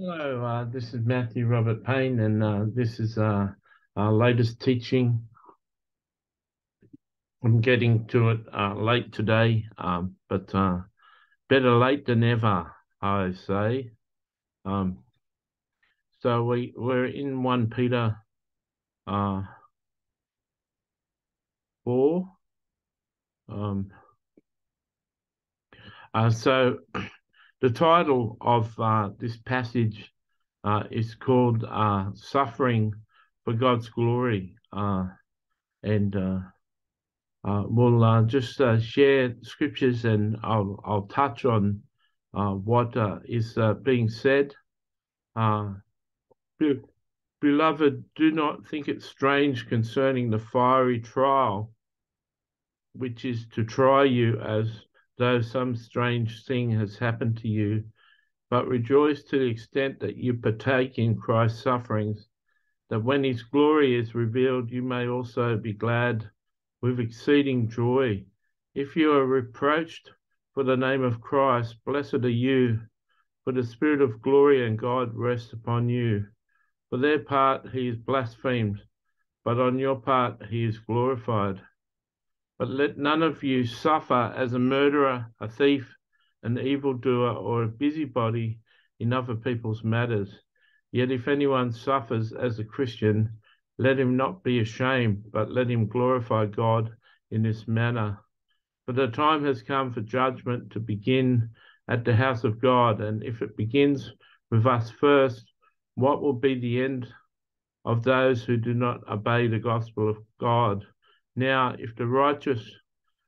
Hello, uh, this is Matthew Robert Payne, and uh, this is uh, our latest teaching. I'm getting to it uh, late today, um, but uh, better late than never, I say. Um, so we we're in one Peter uh, four. Um, so the title of uh, this passage uh, is called uh, "Suffering for God's Glory," uh, and uh, we'll just share scriptures, and I'll I'll touch on what is being said. Beloved, do not think it strange concerning the fiery trial, which is to try you as though some strange thing has happened to you, but rejoice to the extent that you partake in Christ's sufferings, that when his glory is revealed, you may also be glad with exceeding joy. If you are reproached for the name of Christ, blessed are you, for the Spirit of glory and God rests upon you. For their part he is blasphemed, but on your part he is glorified. But let none of you suffer as a murderer, a thief, an evildoer, or a busybody in other people's matters. Yet if anyone suffers as a Christian, let him not be ashamed, but let him glorify God in this manner. For the time has come for judgment to begin at the house of God, and if it begins with us first, what will be the end of those who do not obey the gospel of God? Now, if the righteous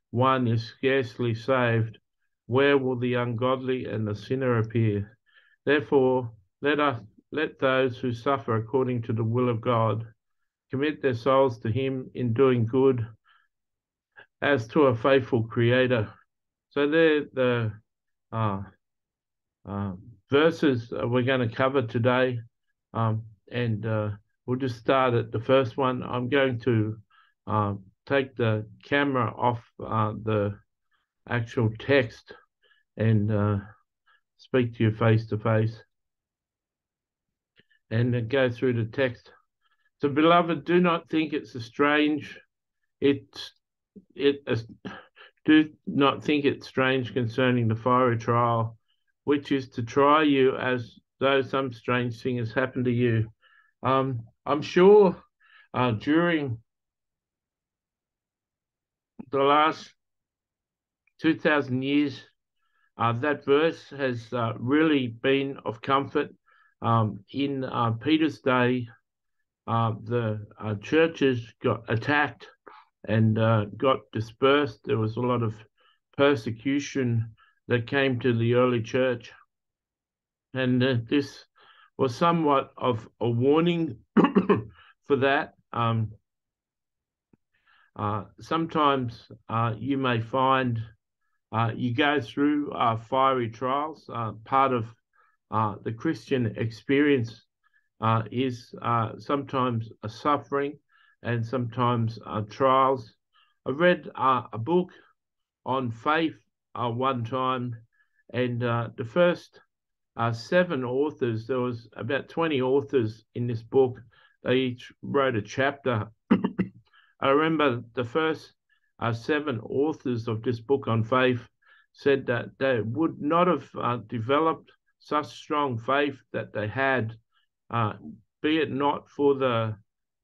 one is scarcely saved, where will the ungodly and the sinner appear? Therefore, let us let those who suffer according to the will of God commit their souls to him in doing good as to a faithful creator. So there the uh, uh, verses we're going to cover today. Um, and uh, we'll just start at the first one. I'm going to uh, take the camera off uh, the actual text and uh, speak to you face to face and go through the text. So, beloved, do not think it's a strange. It's it. do not think it strange concerning the fiery trial, which is to try you as though some strange thing has happened to you. Um, I'm sure uh, during the last 2,000 years, uh, that verse has uh, really been of comfort. Um, in uh, Peter's day, uh, the uh, churches got attacked and got dispersed. There was a lot of persecution that came to the early church. And uh, this was somewhat of a warning for that. Um, uh, sometimes uh, you may find uh, you go through uh, fiery trials. Uh, part of the Christian experience is sometimes a suffering and sometimes trials. I read a book on faith one time, and the first seven authors. There was about 20 authors in this book. They each wrote a chapter. I remember the first uh, seven authors of this book on faith said that they would not have uh, developed such strong faith that they had, uh, be it not for the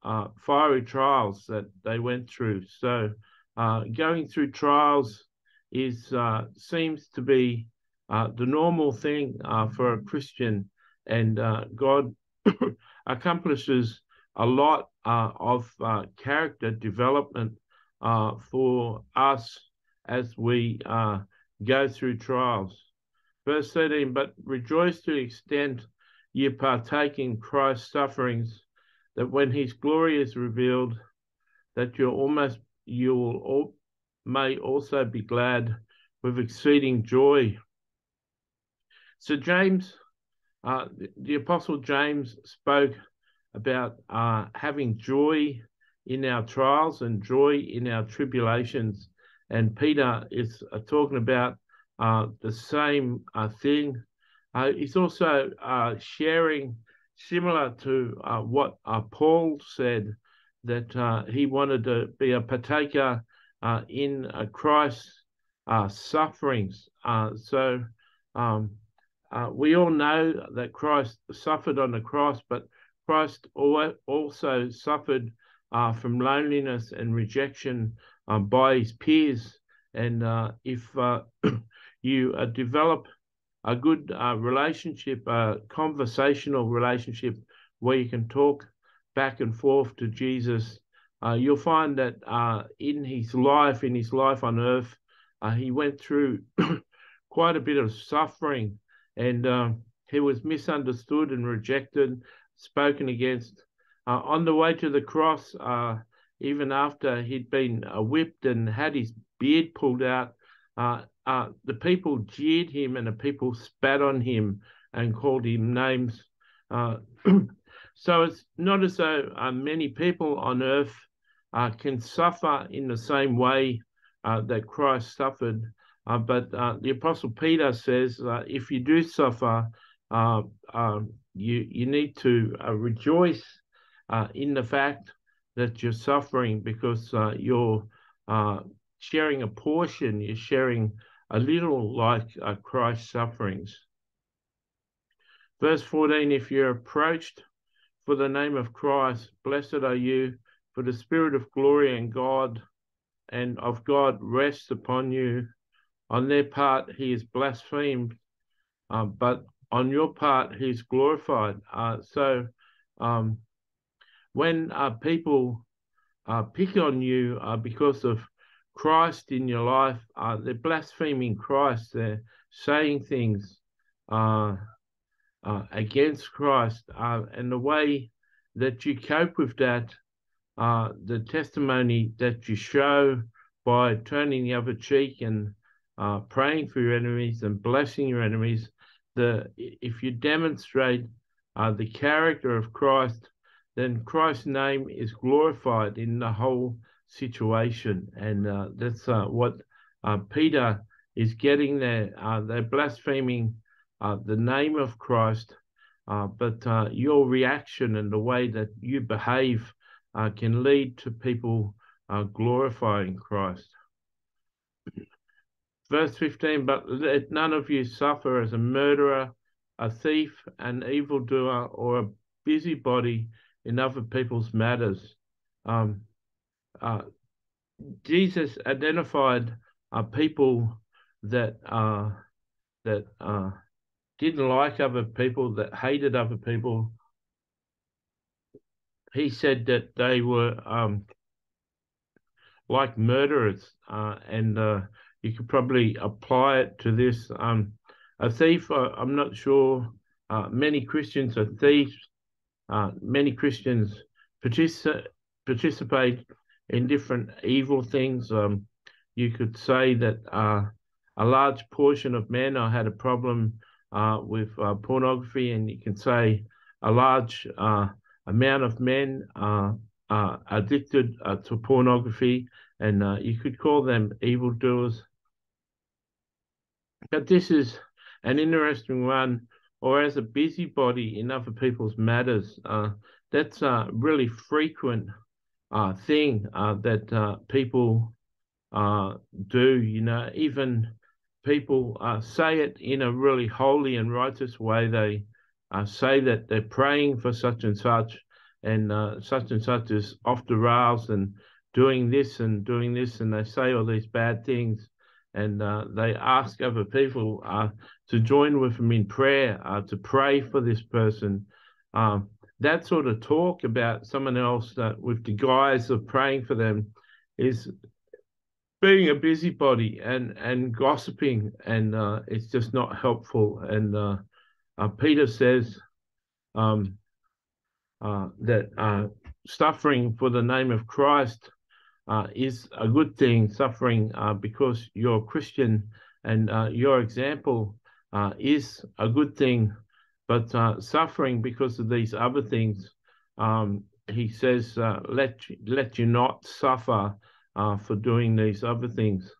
uh, fiery trials that they went through. So uh, going through trials is seems to be uh, the normal thing uh, for a Christian, and uh, God accomplishes a lot uh, of uh, character development uh, for us as we go through trials. Verse 13, but rejoice to the extent ye partake in Christ's sufferings, that when his glory is revealed, that you almost you will all, may also be glad with exceeding joy so James, uh, the, the, Apostle James spoke about uh, having joy in our trials and joy in our tribulations. And Peter is uh, talking about uh, the same uh, thing. Uh, he's also uh, sharing, similar to what Paul said, that he wanted to be a partaker in Christ's sufferings. so um, we all know that Christ suffered on the cross, but Christ also suffered from loneliness and rejection by his peers. And if you develop a good uh, relationship, a conversational relationship where you can talk back and forth to Jesus, uh, you'll find that uh, in his life, in his life on earth, uh, he went through quite a bit of suffering and uh, he was misunderstood and rejected, spoken against. Uh, on the way to the cross, even after he'd been whipped and had his beard pulled out, uh, uh, the people jeered him and the people spat on him and called him names. Uh, so it's not as though uh, many people on earth uh, can suffer in the same way uh, that Christ suffered. but the Apostle Peter says if you do suffer, um, you, you need to rejoice in the fact that you're suffering because you're sharing a portion, you're sharing a little like uh, Christ's sufferings. Verse 14 If you're approached for the name of Christ, blessed are you, for the Spirit of glory and God and of God rests upon you. On their part, he is blasphemed, uh, but on your part, he is glorified. Uh, so, um, when uh, people uh, pick on you uh, because of Christ in your life, uh, they're blaspheming Christ. They're saying things uh, against Christ. And the way that you cope with that, the testimony that you show by turning the other cheek and praying for your enemies and blessing your enemies, the if you demonstrate the character of Christ, then Christ's name is glorified in the whole situation. And uh, that's uh, what uh, Peter is getting there. Uh, they're blaspheming uh, the name of Christ, but your reaction and the way that you behave can lead to people glorifying Christ. Verse 15, but let none of you suffer as a murderer, a thief, an evildoer, or a busybody in other people's matters. Um, uh, Jesus identified uh, people that uh, that uh, didn't like other people, that hated other people. He said that they were um, like murderers, uh, and uh, you could probably apply it to this. Um, a thief, I'm not sure. many Christians are thieves. many Christians participate participate in different evil things. Um, you could say that uh, a large portion of men I had a problem uh, with uh, pornography, and you can say a large uh, amount of men are addicted uh, to pornography, and uh, you could call them evildoers. But this is an interesting one, or as a busybody in other people's matters. that's a really frequent uh, thing uh, that uh, people uh, do. You know, even people uh, say it in a really holy and righteous way. They uh, say that they're praying for such and such, and such and such is off the rails and doing this and doing this, and they say all these bad things. And they ask other people to join with them in prayer, to pray for this person. Um, that sort of talk about someone else that with the guise of praying for them is being a busybody and and gossiping and uh, it's just not helpful and uh, uh, peter says um, uh, that uh, suffering for the name of christ uh, is a good thing suffering because you're christian and your example is a good thing but uh, suffering because of these other things, um, he says, uh, let, let you not suffer uh, for doing these other things.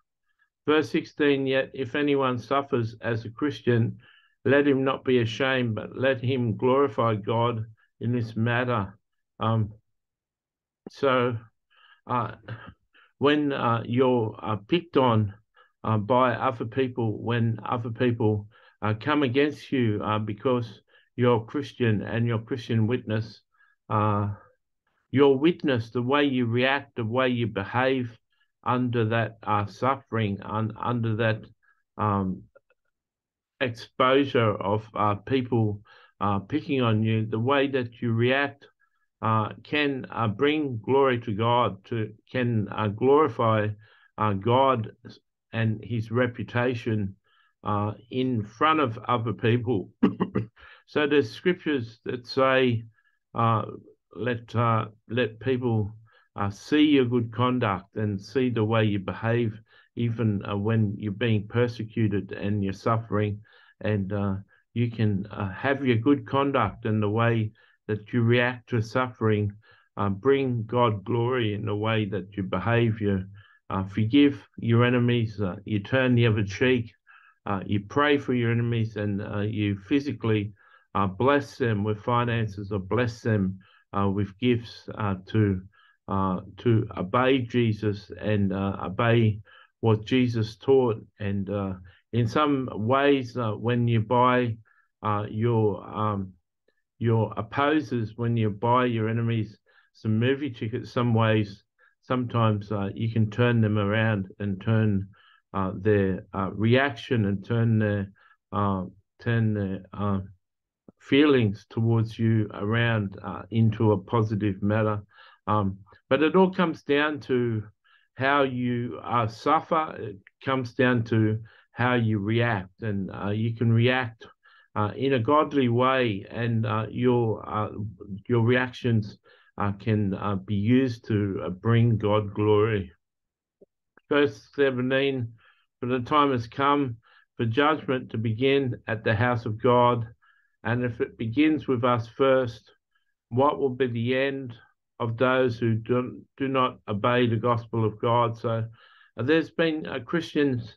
Verse 16, yet if anyone suffers as a Christian, let him not be ashamed, but let him glorify God in this matter. Um, so uh, when uh, you're uh, picked on uh, by other people, when other people uh, come against you uh, because you're Christian and your Christian witness, your witness, the way you react, the way you behave under that suffering, un under that um, exposure of people picking on you, the way that you react uh, can uh, bring glory to God, to can uh, glorify uh, God and His reputation uh, in front of other people. so there's scriptures that say, uh, "Let let people see your good conduct and see the way you behave, even when you're being persecuted and you're suffering, and you can have your good conduct and the way." That you react to suffering, uh, bring God glory in the way that you behave, you uh, forgive your enemies, uh, you turn the other cheek, uh, you pray for your enemies, and uh, you physically uh, bless them with finances or bless them with gifts to to obey Jesus and obey what Jesus taught. And in some ways, when you buy your um, your opposers when you buy your enemies some movie tickets some ways sometimes uh, you can turn them around and turn uh, their uh, reaction and turn their uh, turn their uh, feelings towards you around uh, into a positive matter. Um, but it all comes down to how you suffer. It comes down to how you react and you can react uh, in a godly way, and uh, your uh, your reactions uh, can uh, be used to uh, bring God glory. Verse 17 For the time has come for judgment to begin at the house of God, and if it begins with us first, what will be the end of those who do, do not obey the gospel of God? So there's been Christians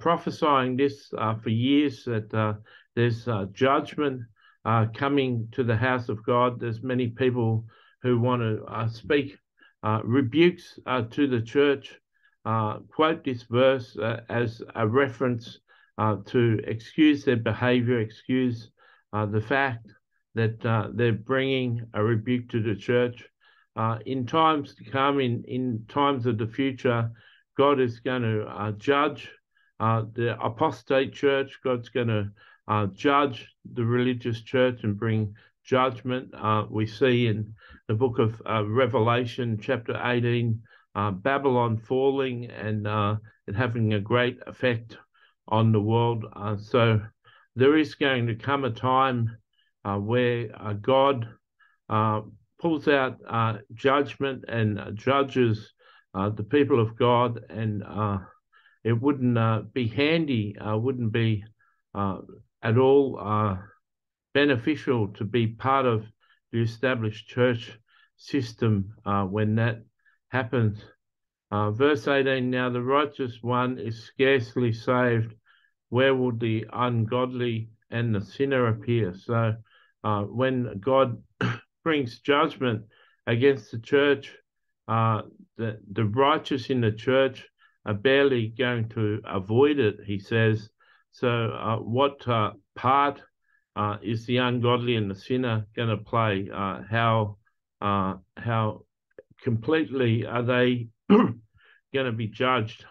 prophesying this for years that there's uh, judgment uh, coming to the house of God. There's many people who want to uh, speak uh, rebukes uh, to the church, uh, quote this verse as a reference to excuse their behavior, excuse the fact that they're bringing a rebuke to the church. in times to come, in, in times of the future, God is going to judge the apostate church. God's going to uh, judge the religious church and bring judgment. Uh, we see in the book of uh, Revelation, chapter 18, uh, Babylon falling and uh, it having a great effect on the world. Uh, so there is going to come a time where God pulls out judgment and judges the people of God, and it wouldn't be handy, wouldn't be at all uh, beneficial to be part of the established church system uh, when that happens. Uh, verse 18 Now the righteous one is scarcely saved. Where will the ungodly and the sinner appear? So uh, when God brings judgment against the church, uh, the, the righteous in the church are barely going to avoid it, he says. So, uh, what uh, part uh, is the ungodly and the sinner going to play? Uh, how uh, how completely are they going to be judged?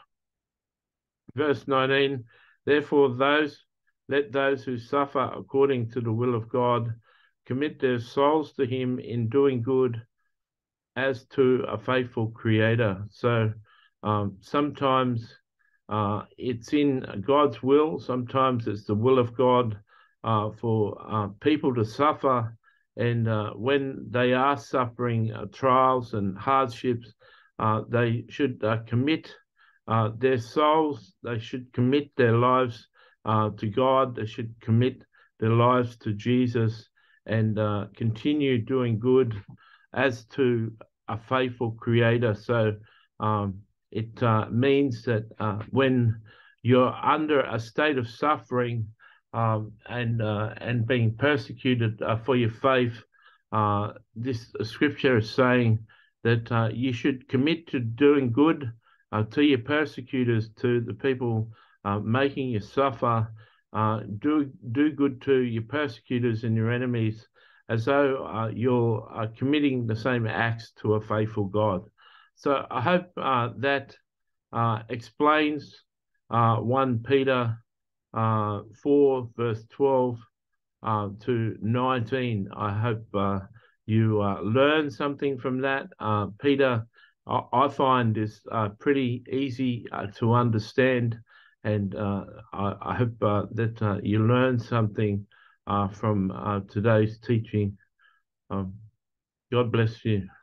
Verse 19. Therefore, those let those who suffer according to the will of God commit their souls to Him in doing good, as to a faithful Creator. So um, sometimes uh, it's in God's will. Sometimes it's the will of God uh, for uh, people to suffer. And uh, when they are suffering uh, trials and hardships, they should commit their souls, they should commit their lives to God, they should commit their lives to Jesus and continue doing good as to a faithful creator. So, um, it uh, means that uh, when you're under a state of suffering, um, and uh, and being persecuted uh, for your faith. Uh, this scripture is saying that you should commit to doing good to your persecutors, to the people making you suffer. do do good to your persecutors and your enemies, as though you're committing the same acts to a faithful God. So I hope that explains 1 Peter uh, 4, verse 12 uh, to 19. I hope uh, you uh, learn something from that. Uh, Peter, I, I, find, is uh, pretty easy to understand, and I, I, hope that you learn something from today's teaching. Um, God bless you.